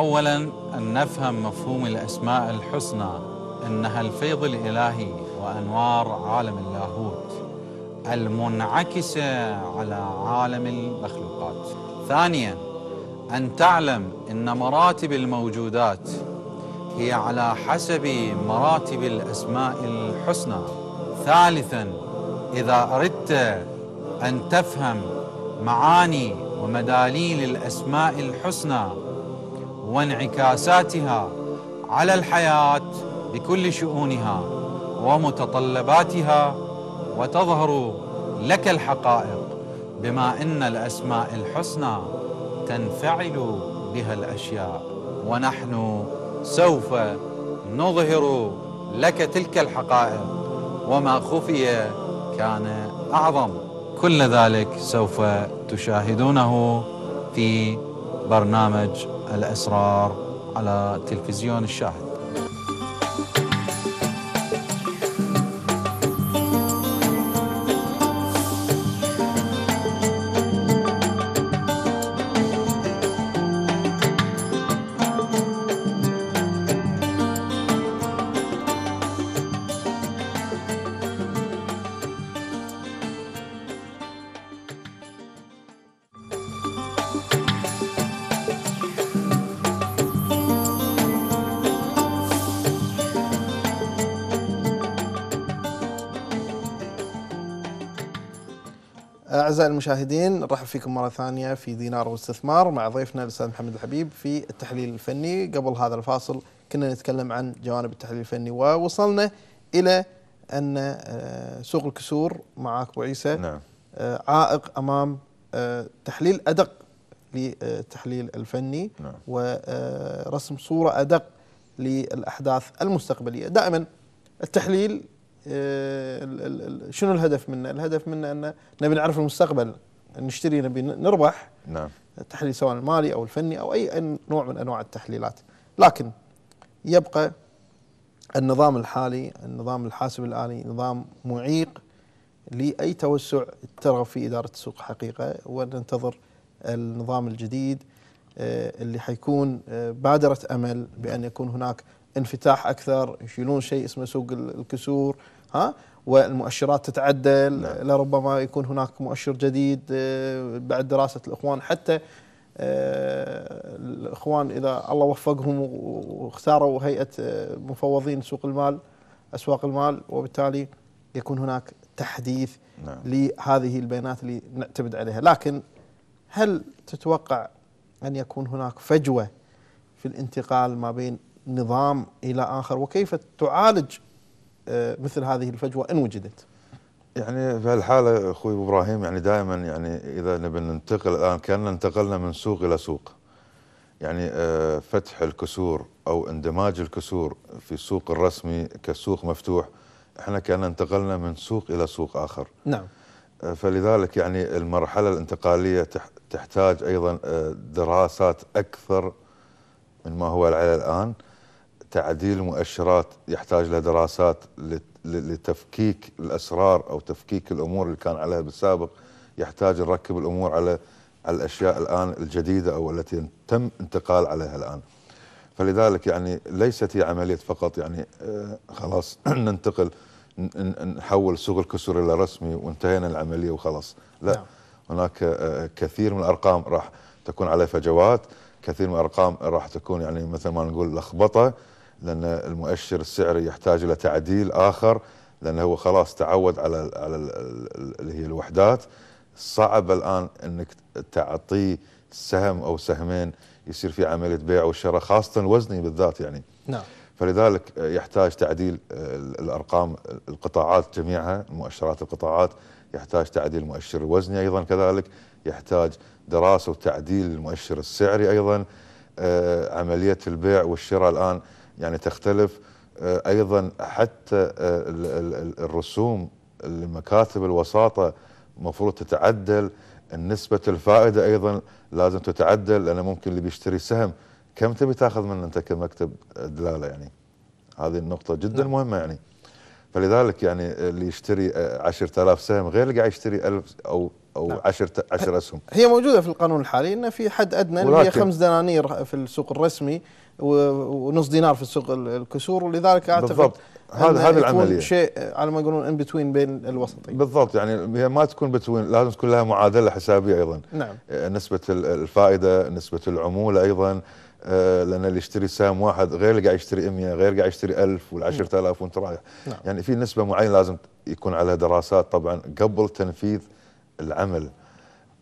اولا أن نفهم مفهوم الأسماء الحسنى إنها الفيض الإلهي وأنوار عالم اللاهوت المنعكسه على عالم المخلوقات. ثانيا أن تعلم إن مراتب الموجودات هي على حسب مراتب الأسماء الحسنى. ثالثا إذا أردت أن تفهم معاني ومداليل الأسماء الحسنى وانعكاساتها على الحياة بكل شؤونها ومتطلباتها وتظهر لك الحقائق بما إن الأسماء الحسنى تنفعل بها الأشياء. ونحن سوف نظهر لك تلك الحقائق وما خفي كان أعظم. كل ذلك سوف تشاهدونه في برنامج الاسرار على تلفزيون الشاهد. أعزائي المشاهدين نرحب فيكم مرة ثانية في دينار واستثمار مع ضيفنا الأستاذ محمد الحبيب في التحليل الفني. قبل هذا الفاصل كنا نتكلم عن جوانب التحليل الفني ووصلنا إلى أن آه، سوق الكسور معك أبو عيسى نعم. آه، عائق أمام آه، تحليل أدق للتحليل الفني نعم. ورسم صورة أدق للأحداث المستقبلية. دائما التحليل ال- ال- ال- شنو الهدف منه؟ الهدف منه أن نبي نعرف المستقبل نشتري نبي نربح نعم. التحليل سواء المالي أو الفني أو أي نوع من أنواع التحليلات. لكن يبقى النظام الحالي النظام الحاسب الآلي نظام معيق لأي توسع ترغب في إدارة السوق حقيقة. وننتظر النظام الجديد آه، اللي حيكون آه، بادرة أمل بأن يكون هناك انفتاح أكثر يشيلون شيء اسمه سوق ال- الكسور ها؟ والمؤشرات تتعدل نعم. لربما يكون هناك مؤشر جديد آه، بعد دراسة الإخوان. حتى آه، الإخوان إذا الله وفقهم واختاروا هيئة آه، مفوضين سوق المال أسواق المال وبالتالي يكون هناك تحديث نعم. لهذه البيانات اللي نعتمد عليها. لكن هل تتوقع أن يكون هناك فجوة في الانتقال ما بين نظام إلى آخر وكيف تعالج آه، مثل هذه الفجوة إن وجدت؟ يعني في هالحالة أخوي أبو إبراهيم يعني دائما يعني إذا نبي ننتقل الآن كأننا انتقلنا من سوق إلى سوق. يعني آه، فتح الكسور أو اندماج الكسور في السوق الرسمي كسوق مفتوح. إحنا كأننا انتقلنا من سوق إلى سوق آخر. نعم. آه، فلذلك يعني المرحلة الانتقالية تح- تحتاج أيضا دراسات أكثر من ما هو عليه الآن. تعديل المؤشرات يحتاج له دراسات لتفكيك الأسرار أو تفكيك الأمور اللي كان عليها بالسابق. يحتاج نركب الأمور على على الأشياء الآن الجديدة أو التي تم انتقال عليها الآن. فلذلك يعني ليست هي عملية فقط يعني آه، خلاص ننتقل نحول سوق الكسور إلى رسمي وانتهينا العملية وخلاص. لا نعم. هناك آه، كثير من الأرقام راح تكون عليه فجوات كثير من الأرقام راح تكون يعني مثل ما نقول لخبطة. لأن المؤشر السعري يحتاج إلى تعديل آخر لأنه هو خلاص تعود على على ال- ال- اللي هي الوحدات. صعب الآن إنك تعطيه سهم أو سهمين يصير في عملية بيع وشراء خاصة الوزني بالذات يعني. نعم. فلذلك يحتاج تعديل الأرقام القطاعات جميعها مؤشرات القطاعات يحتاج تعديل المؤشر الوزني أيضا كذلك يحتاج دراسة وتعديل المؤشر السعري أيضا. آه، عملية البيع والشراء الآن يعني تختلف آه، أيضا حتى آه، ال- ال- ال- الرسوم لمكاتب الوساطة المفروض تتعدل نسبة الفائدة أيضا لازم تتعدل لأن ممكن اللي بيشتري سهم كم تبي تاخذ منه أنت كمكتب دلالة يعني هذه النقطة جدا نعم. مهمة يعني فلذلك يعني اللي يشتري آه، 10000 سهم غير اللي قاعد يشتري 1000 أو أو نعم. 10 10 اسهم هي موجودة في القانون الحالي إنه في حد أدنى اللي هي ولكن- خمس دنانير في السوق الرسمي ونص دينار في السوق ال- الكسور ولذلك أعتقد بالضبط. هذا هذه العملية شيء على ما يقولون in between بين الوسطين بالضبط يعني هي ما تكون between لازم تكون لها معادلة حسابية أيضا. نعم. آه، نسبة ال- الفائدة نسبة العمولة أيضا. آه، لأن اللي يشتري سهم واحد غير اللي قاعد يشتري 100 غير قاعد يشتري 1000 وال 10000 وانت رايح. نعم. يعني في نسبة معينة لازم يكون عليها دراسات طبعا قبل تنفيذ العمل.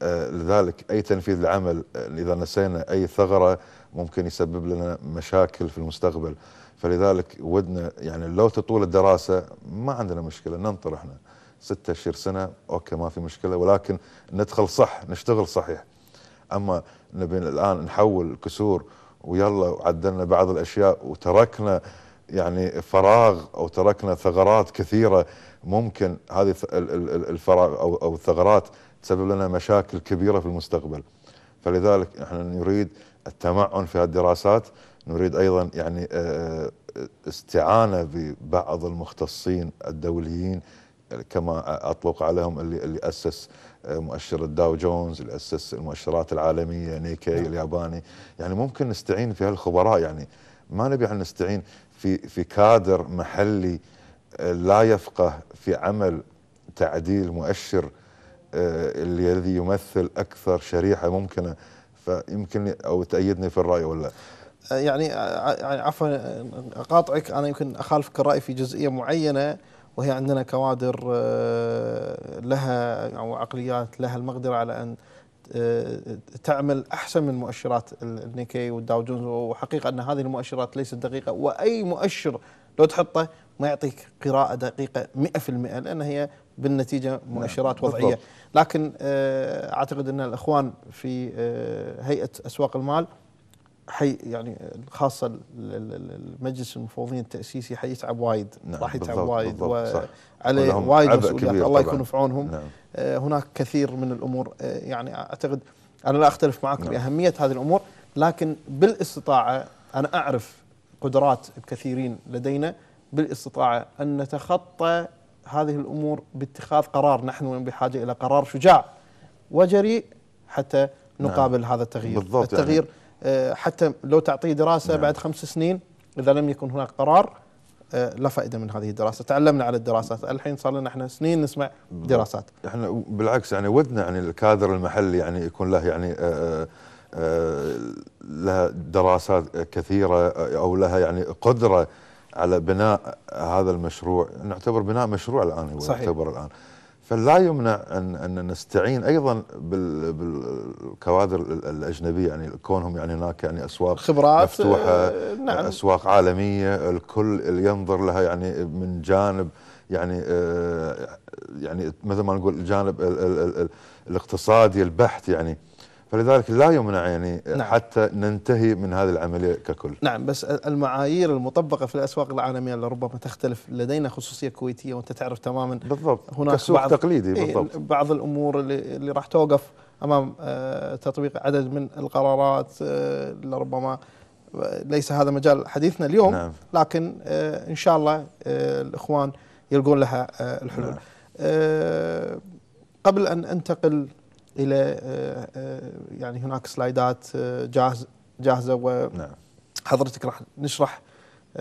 آه، لذلك أي تنفيذ العمل إذا نسينا أي ثغرة ممكن يسبب لنا مشاكل في المستقبل. فلذلك ودنا يعني لو تطول الدراسة ما عندنا مشكلة ننطر إحنا. ستة اشهر سنة أوكي ما في مشكلة ولكن ندخل صح نشتغل صحيح. أما نبي الآن نحول الكسور ويلا وعدلنا بعض الأشياء وتركنا يعني فراغ أو تركنا ثغرات كثيرة ممكن هذه الفراغ أو الثغرات تسبب لنا مشاكل كبيرة في المستقبل. فلذلك إحنا نريد التمعن في هذه الدراسات نريد أيضا يعني آه، استعانة ببعض المختصين الدوليين كما أطلق عليهم اللي اللي أسس آه، مؤشر الداو جونز اللي أسس المؤشرات العالمية نيكي الياباني. يعني ممكن نستعين في هالخبراء يعني ما نبي إحنا نستعين في في كادر محلي آه، لا يفقه في عمل تعديل مؤشر آه، الذي يمثل أكثر شريحة ممكنة فيمكن أو تأيدني في الرأي ولا يعني ع- يعني عفوا أقاطعك أنا يمكن أخالفك الرأي في جزئية معينة وهي عندنا كوادر آه، لها أو عقليات لها المقدرة على أن آه، تعمل أحسن من مؤشرات ال- النيكي والداو جونز. وحقيقة أن هذه المؤشرات ليست دقيقة وأي مؤشر لو تحطه ما يعطيك قراءة دقيقة 100% لأن هي بالنتيجة مؤشرات بالضبط. وضعية لكن آه، أعتقد أن الإخوان في آه، هيئة أسواق المال حي يعني خاصة ال- ال- ال- المجلس المفوضين التأسيسي حيتعب وايد نعم، راح يتعب وايد. وعليه وايد مسؤوليات الله. يكون في عونهم نعم آه، هناك كثير من الأمور يعني أعتقد أنا لا أختلف معك نعم. بأهمية هذه الأمور لكن بالاستطاعة أنا أعرف قدرات الكثيرين لدينا بالاستطاعة أن نتخطى هذه الأمور باتخاذ قرار. نحن بحاجة إلى قرار شجاع وجريء حتى نعم. نقابل هذا التغيير. بالضبط التغيير آه، حتى لو تعطيه دراسة نعم. بعد خمس سنين إذا لم يكن هناك قرار آه، لا فائدة من هذه الدراسة. تعلمنا على الدراسات. الحين صار لنا إحنا سنين نسمع دراسات. إحنا بالعكس يعني ودنا يعني الكادر المحلي يعني يكون له يعني آه، آه، لها دراسات كثيرة أو لها يعني قدرة على بناء هذا المشروع نعتبر بناء مشروع الآن هو صحيح. يعتبر الآن. فلا يمنع ان أن نستعين أيضا بال- بالكوادر ال- الأجنبية يعني كونهم يعني هناك يعني أسواق خبرات مفتوحة آه، نعم. أسواق عالمية الكل ينظر لها يعني من جانب يعني آه، يعني مثل ما نقول الجانب ال ال ال ال الاقتصادي البحت يعني. فلذلك لا يمنع يعني نعم. حتى ننتهي من هذه العملية ككل. نعم بس المعايير المطبقة في الأسواق العالمية لربما تختلف. لدينا خصوصية كويتية وأنت تعرف تماما بالضبط. هناك كسوق بعض تقليدي إيه، بالضبط. بعض الأمور اللي, اللي راح توقف أمام آه، تطبيق عدد من القرارات آه، لربما آه، ليس هذا مجال حديثنا اليوم نعم. لكن إن شاء الله الإخوان يلقون لها الحلول. نعم. قبل أن أنتقل إلى آه، آه، يعني هناك سلايدات آه، جاهز جاهزة و نعم. حضرتك راح نشرح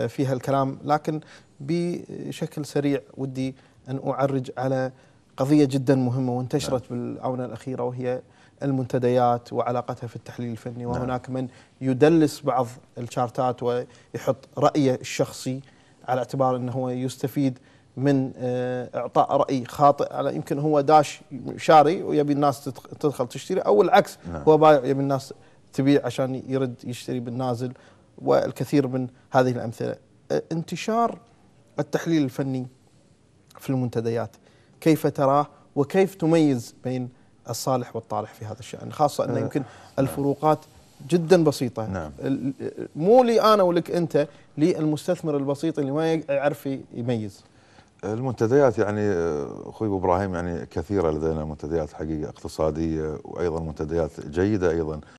فيها الكلام. لكن بشكل سريع ودي أن أعرج على قضية جدا مهمة وانتشرت بالآونة الأخيرة وهي المنتديات وعلاقتها في التحليل الفني. نعم. وهناك من يدلس بعض الشارتات ويحط رأيه الشخصي على اعتبار إنه هو يستفيد من آه، إعطاء رأي خاطئ على يمكن هو داش شاري ويبي الناس تدخ- تدخل تشتري أو العكس نعم. هو بايع يبي الناس تبيع عشان يرد يشتري بالنازل والكثير من هذه الأمثلة. أه، انتشار التحليل الفني في المنتديات كيف تراه وكيف تميز بين الصالح والطالح في هذا الشأن خاصة انه أه، يمكن الفروقات جدا بسيطة نعم. مو لي أنا ولك أنت للمستثمر البسيط اللي ما يعرف يميز المنتديات يعني آه، أخوي إبراهيم يعني كثيرة لدينا منتديات حقيقه اقتصادية وأيضا منتديات جيدة أيضا.